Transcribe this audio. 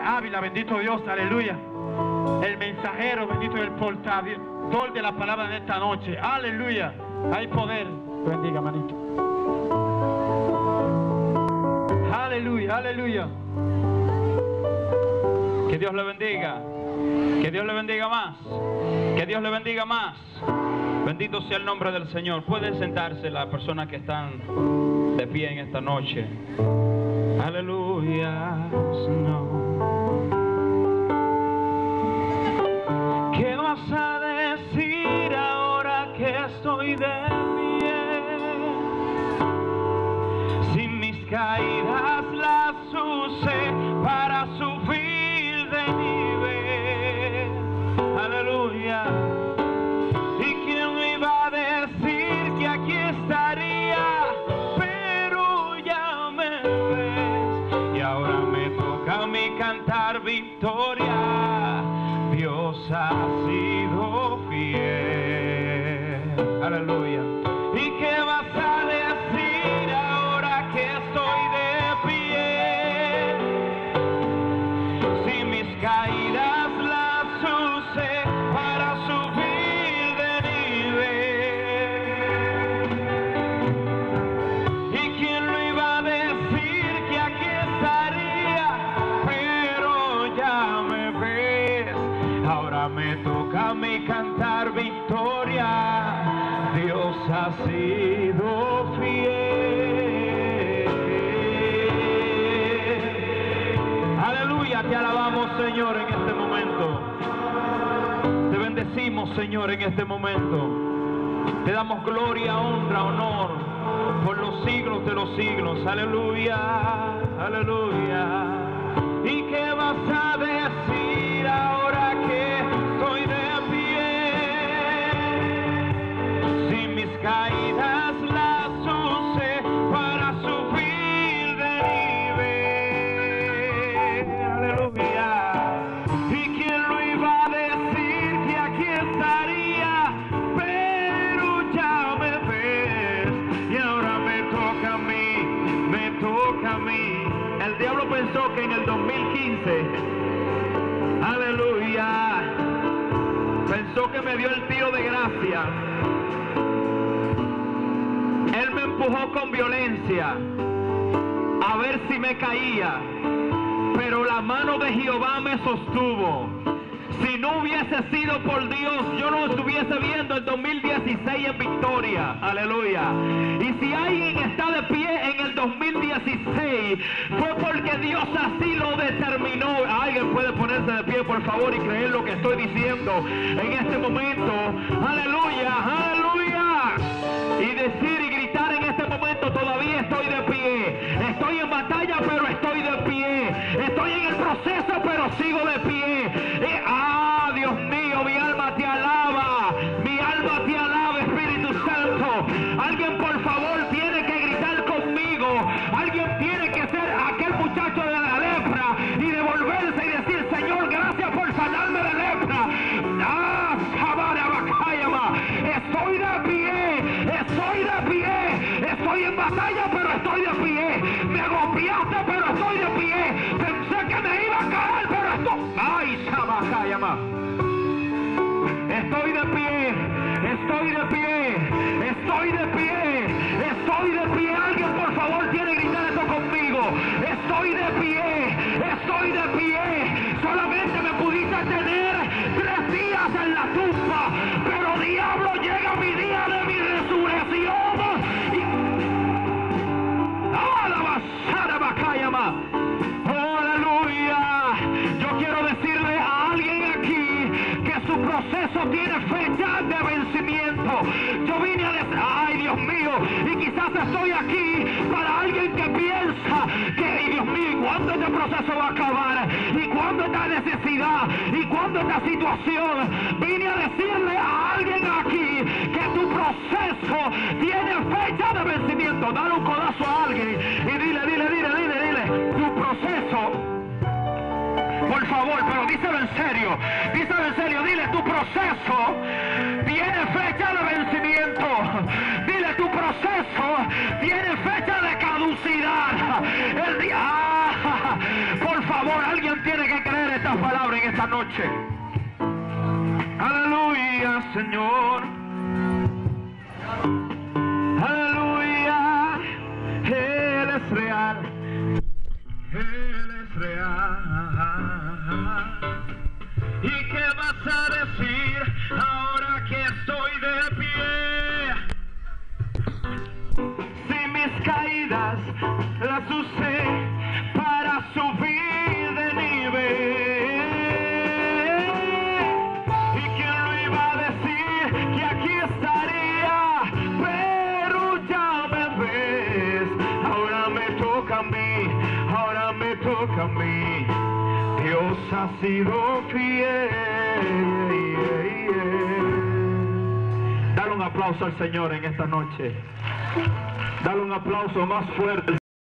Ávila, bendito Dios, aleluya. El mensajero, bendito el portador de la palabra de esta noche, aleluya. Hay poder. Bendiga, manito. Aleluya, aleluya. Que Dios le bendiga. Que Dios le bendiga más. Que Dios le bendiga más. Bendito sea el nombre del Señor. Pueden sentarse las personas que están de pie en esta noche. Aleluya. Victoria. Dios ha sido fiel. Aleluya. Mí cantar victoria. Dios ha sido fiel. Aleluya, te alabamos Señor en este momento. Te bendecimos Señor en este momento. Te damos gloria, honra, honor por los siglos de los siglos. Aleluya, aleluya. ¿Y qué vas a decir toca a mí, me toca a mí. El diablo pensó que en el 2015, aleluya, pensó que me dio el tiro de gracia. Él me empujó con violencia a ver si me caía, pero la mano de Jehová me sostuvo. Si no hubiese sido por Dios, yo no estuviese viendo el 2016 en victoria. Aleluya. Y si alguien está de pie en el 2016, fue porque Dios así lo determinó. Alguien puede ponerse de pie, por favor, y creer lo que estoy diciendo en este momento. Aleluya, aleluya. Y decir y gritar en este momento, todavía estoy de pie. Estoy en batalla, pero estoy de pie. Estoy en el proceso, pero sigo de pie. Alguien, por favor, tiene que gritar conmigo. Alguien tiene que ser aquel muchacho de la lepra y devolverse y decir, Señor, gracias por sanarme de lepra. Ah. Estoy de pie, estoy de pie. Estoy en batalla, pero estoy de pie. Me agobiaste, pero estoy de pie. Pensé que me iba a caer, pero estoy. Ay, Sabacayama. Estoy de pie, estoy de pie, estoy de pie, estoy de pie. Alguien por favor tiene que gritar esto conmigo. Estoy de pie, estoy de pie. Solamente me proceso tiene fecha de vencimiento. Yo vine a decir, ay Dios mío, y quizás estoy aquí para alguien que piensa que, ay Dios mío, ¿y cuándo este proceso va a acabar? ¿Y cuándo esta necesidad? ¿Y cuándo esta situación? Vine a decirle a alguien aquí que tu proceso tiene fecha de vencimiento. Dale un codazo a alguien y dile, dile, dile, dile, dile, tu proceso por favor, pero díselo en serio, díselo proceso tiene fecha de vencimiento, dile tu proceso tiene fecha de caducidad. El día, Ah, por favor, alguien tiene que esta palabra en esta noche. Aleluya, Señor. Las usé para subir de nivel. ¿Y quién lo iba a decir que aquí estaría? Pero ya me ves, ahora me toca a mí, ahora me toca a mí. Dios ha sido fiel. Dale un aplauso al Señor en esta noche. Dale un aplauso más fuerte.